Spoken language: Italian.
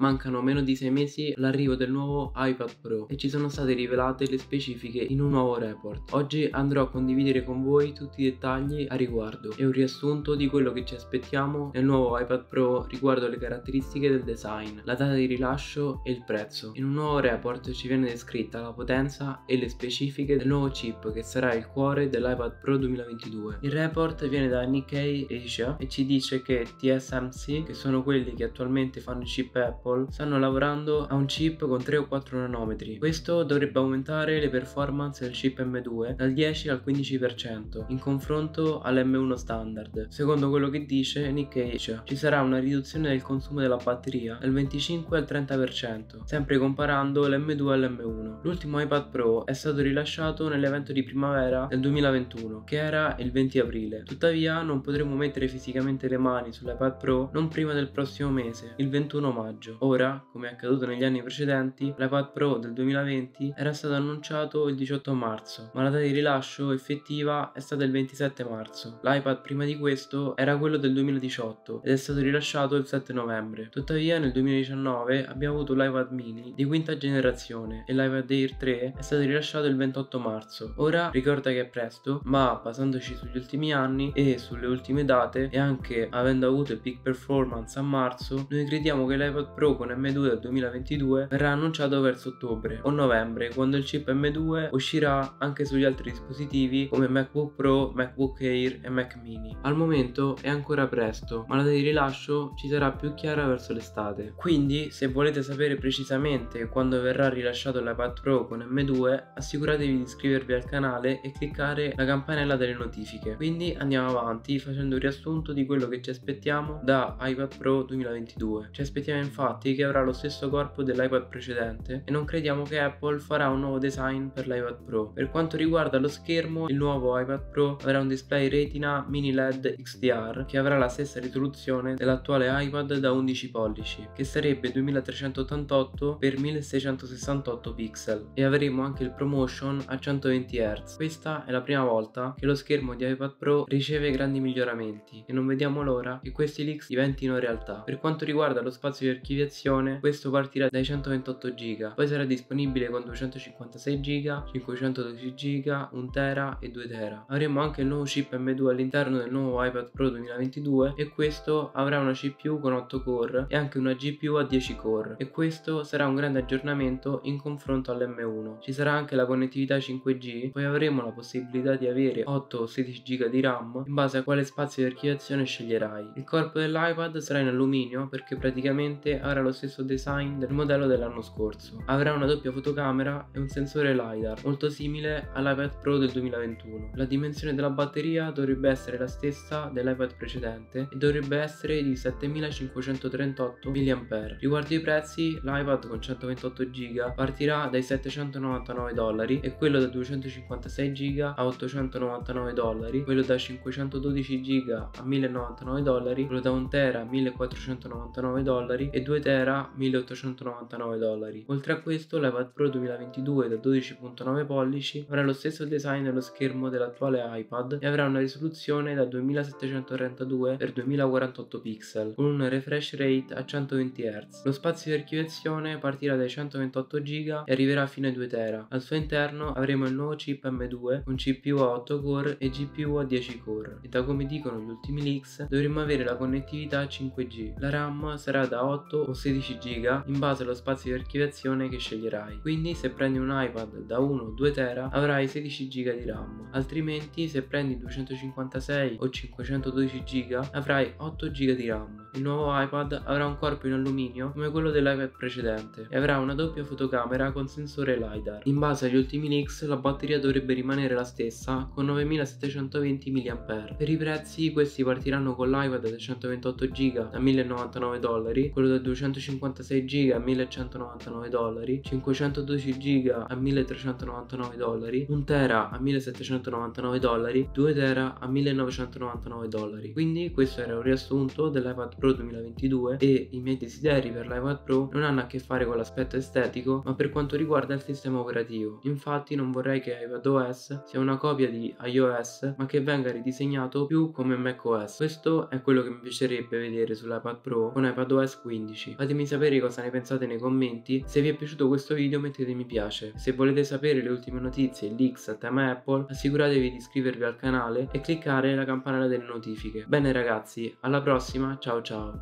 Mancano meno di 6 mesi all'arrivo del nuovo iPad Pro e ci sono state rivelate le specifiche in un nuovo report. Oggi andrò a condividere con voi tutti i dettagli a riguardo e un riassunto di quello che ci aspettiamo nel nuovo iPad Pro riguardo le caratteristiche del design, la data di rilascio e il prezzo. In un nuovo report ci viene descritta la potenza e le specifiche del nuovo chip che sarà il cuore dell'iPad Pro 2022. Il report viene da Nikkei Asia e ci dice che TSMC, che sono quelli che attualmente fanno i chip Apple, stanno lavorando a un chip con 3 o 4 nanometri. Questo dovrebbe aumentare le performance del chip M2 dal 10 al 15% in confronto all'M1 standard. Secondo quello che dice Nikkei Asia, ci sarà una riduzione del consumo della batteria dal 25 al 30%, sempre comparando l'M2 all'M1. L'ultimo iPad Pro è stato rilasciato nell'evento di primavera del 2021, che era il 20 aprile. Tuttavia non potremo mettere fisicamente le mani sull'iPad Pro non prima del prossimo mese, il 21 maggio. Ora, come è accaduto negli anni precedenti, l'iPad Pro del 2020 era stato annunciato il 18 marzo, ma la data di rilascio effettiva è stata il 27 marzo. L'iPad prima di questo era quello del 2018 ed è stato rilasciato il 7 novembre. Tuttavia nel 2019 abbiamo avuto l'iPad mini di quinta generazione e l'iPad Air 3 è stato rilasciato il 28 marzo. Ora ricorda che è presto, ma basandoci sugli ultimi anni e sulle ultime date e anche avendo avuto il peak performance a marzo, noi crediamo che l'iPad Pro con M2 del 2022 verrà annunciato verso ottobre o novembre quando il chip M2 uscirà anche sugli altri dispositivi come MacBook Pro, MacBook Air e Mac mini. Al momento è ancora presto, ma la data di rilascio ci sarà più chiara verso l'estate. Quindi, se volete sapere precisamente quando verrà rilasciato l'iPad Pro con M2, assicuratevi di iscrivervi al canale e cliccare la campanella delle notifiche. Quindi andiamo avanti facendo un riassunto di quello che ci aspettiamo da iPad Pro 2022. Ci aspettiamo infatti che avrà lo stesso corpo dell'iPad precedente e non crediamo che Apple farà un nuovo design per l'iPad Pro. Per quanto riguarda lo schermo, il nuovo iPad Pro avrà un display Retina Mini LED XDR che avrà la stessa risoluzione dell'attuale iPad da 11 pollici, che sarebbe 2388 x 1668 pixel e avremo anche il ProMotion a 120 Hz. Questa è la prima volta che lo schermo di iPad Pro riceve grandi miglioramenti e non vediamo l'ora che questi leaks diventino realtà. Per quanto riguarda lo spazio di archiviazione, questo partirà dai 128 GB, poi sarà disponibile con 256 GB, 512 GB, 1 TB e 2 TB. Avremo anche il nuovo chip M2 all'interno del nuovo iPad Pro 2022 e questo avrà una CPU con 8 core e anche una GPU a 10 core e questo sarà un grande aggiornamento in confronto all'M1. Ci sarà anche la connettività 5G, poi avremo la possibilità di avere 8 o 16 GB di RAM in base a quale spazio di archiviazione sceglierai. Il corpo dell'iPad sarà in alluminio perché praticamente avrà lo stesso design del modello dell'anno scorso. Avrà una doppia fotocamera e un sensore LiDAR molto simile all'iPad Pro del 2021. La dimensione della batteria dovrebbe essere la stessa dell'iPad precedente e dovrebbe essere di 7538 mAh. Riguardo i prezzi, l'iPad con 128 GB partirà dai 799 dollari e quello da 256 GB a 899 dollari, quello da 512 GB a 1099 dollari, quello da 1 tera a 1499 dollari e 2 tera a 1899 dollari. Oltre a questo, l'iPad Pro 2022 da 12.9 pollici avrà lo stesso design dello schermo dell'attuale iPad e avrà una risoluzione da 2732 x 2048 pixel con un refresh rate a 120 Hz. Lo spazio di archiviazione partirà dai 128 GB e arriverà fino ai 2 TB. Al suo interno avremo il nuovo chip M2 con CPU a 8 core e GPU a 10 core e da come dicono gli ultimi leaks dovremmo avere la connettività 5G. La RAM sarà da 8 o 16 GB in base allo spazio di archiviazione che sceglierai. Quindi se prendi un iPad da 1 o 2 TB avrai 16 GB di RAM, altrimenti se prendi 256 o 512 GB avrai 8 GB di RAM. Il nuovo iPad avrà un corpo in alluminio come quello dell'iPad precedente e avrà una doppia fotocamera con sensore LiDAR. In base agli ultimi leaks la batteria dovrebbe rimanere la stessa con 9720 mAh. Per i prezzi questi partiranno con l'iPad da 128 GB a 1099 dollari, quello da 256 GB a 1199 dollari, 512 GB a 1399 dollari, 1 tera a 1799 dollari, 2 tera a 1999 dollari. Quindi questo era un riassunto dell'iPad Pro 2022 e i miei desideri per l'iPad Pro non hanno a che fare con l'aspetto estetico ma per quanto riguarda il sistema operativo. Infatti non vorrei che iPadOS sia una copia di iOS ma che venga ridisegnato più come macOS. Questo è quello che mi piacerebbe vedere sull'iPad Pro con iPadOS 15. Fatemi sapere cosa ne pensate nei commenti, se vi è piaciuto questo video mettete mi piace. Se volete sapere le ultime notizie e leaks a tema Apple assicuratevi di iscrivervi al canale e cliccare la campanella delle notifiche. Bene ragazzi, alla prossima, ciao ciao!